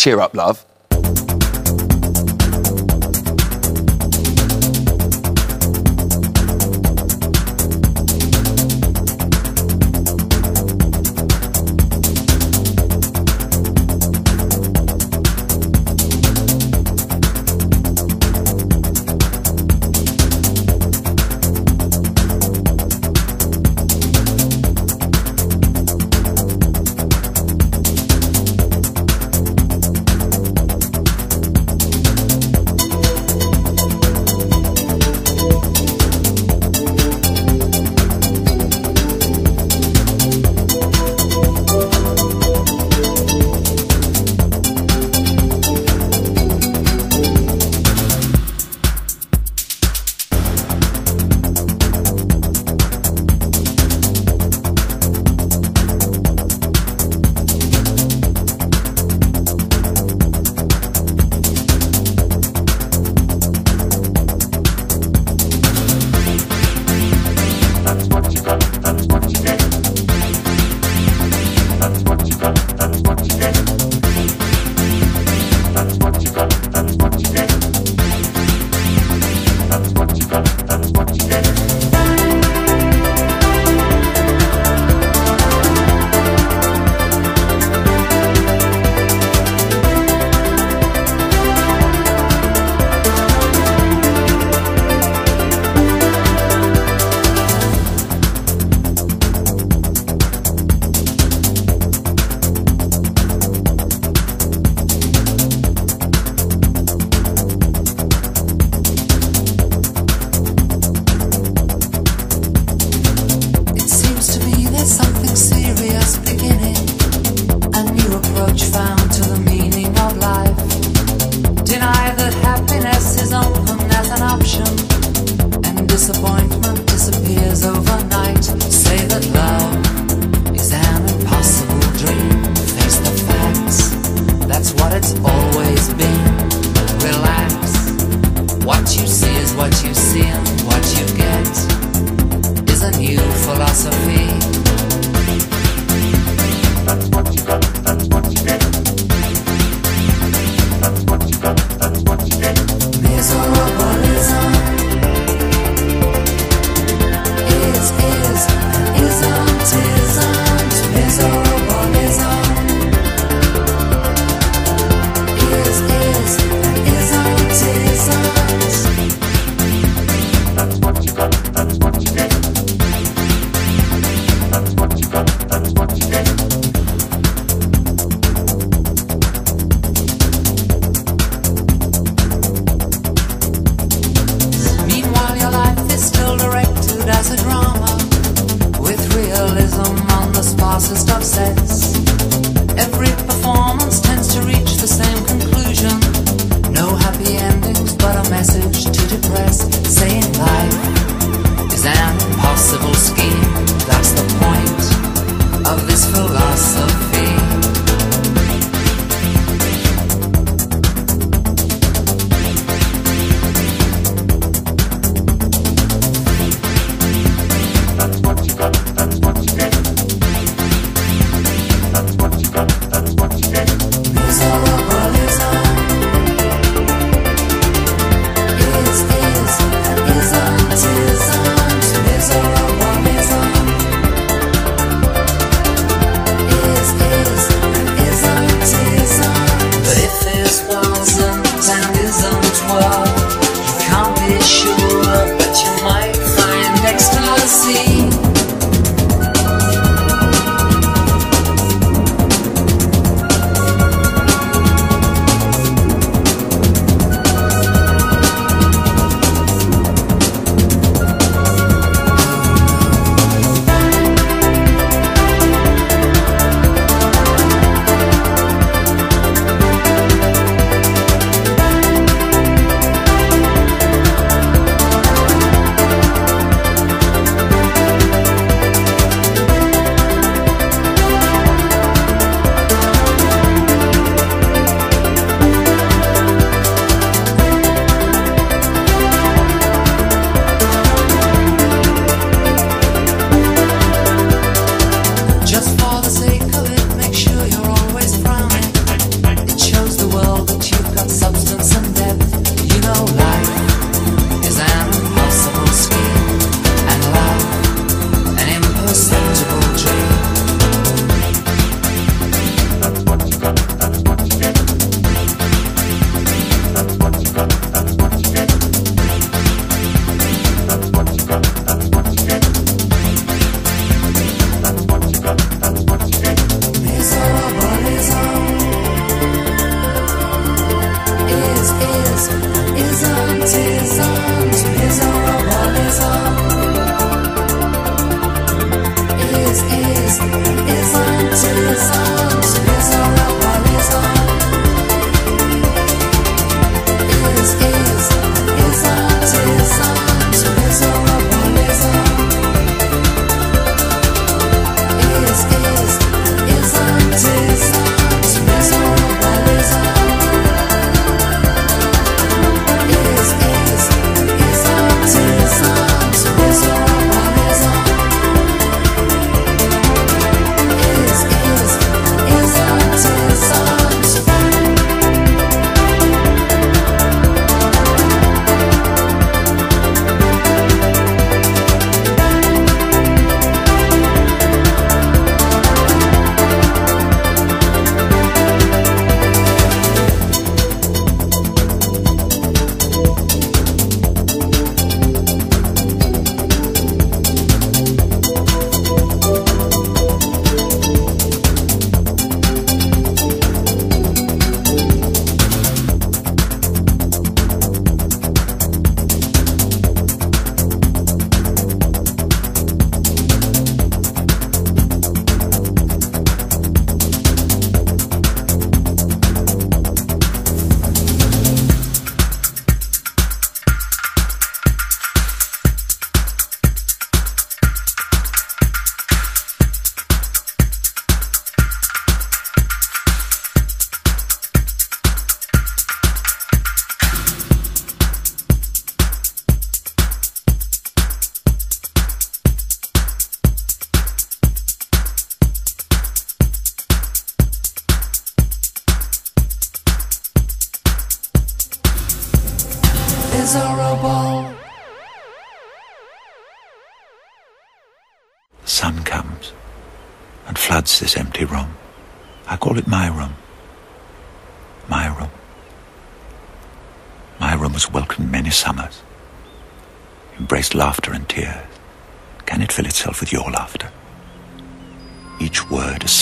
Cheer up, love.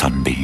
Sunbeam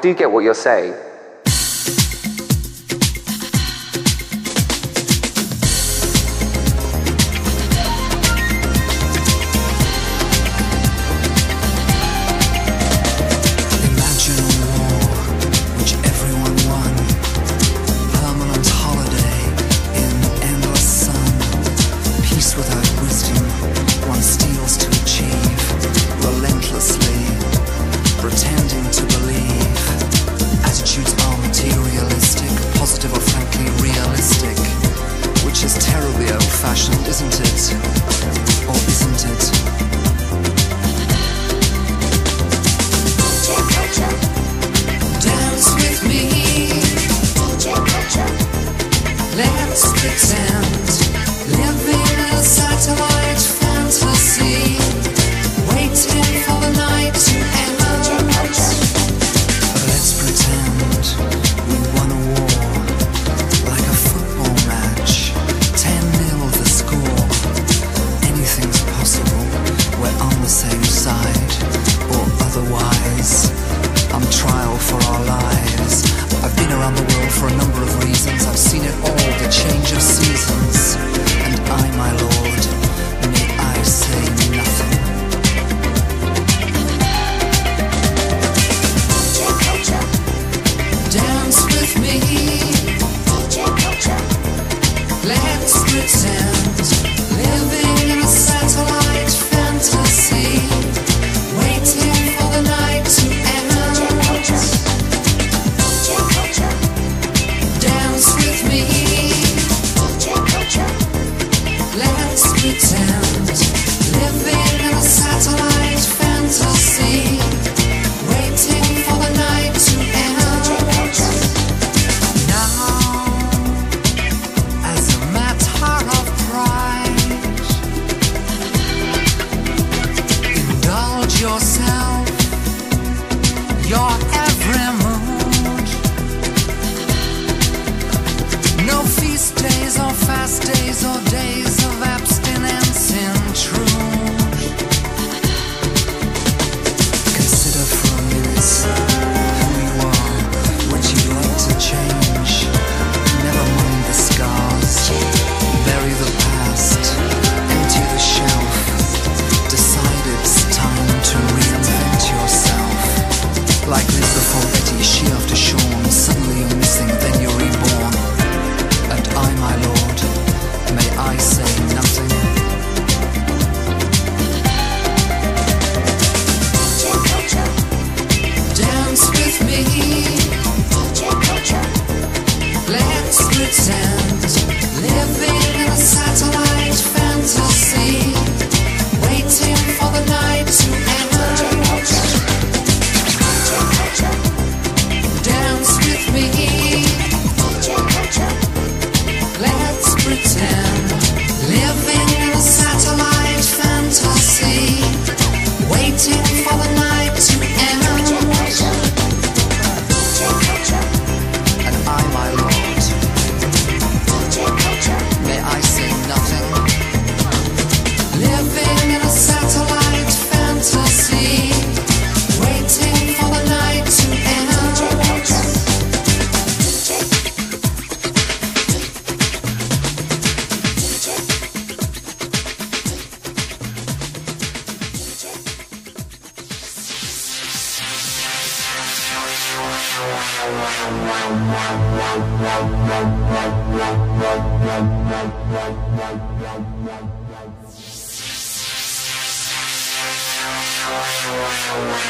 do get what you're saying.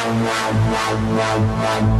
I